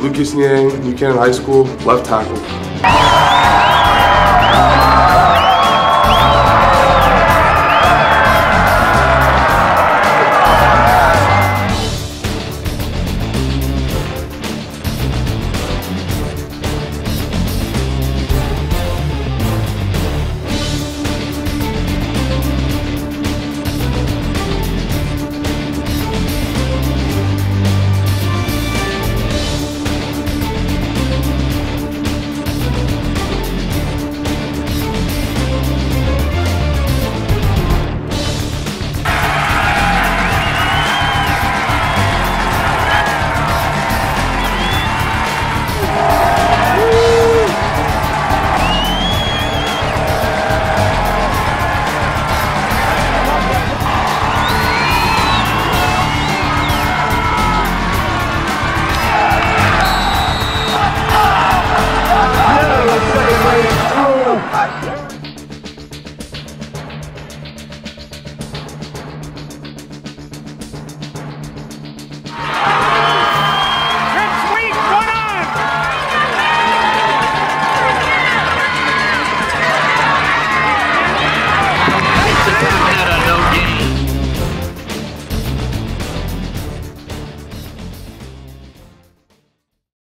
Lucas Niang, New Canaan High School, left tackle. Yeah.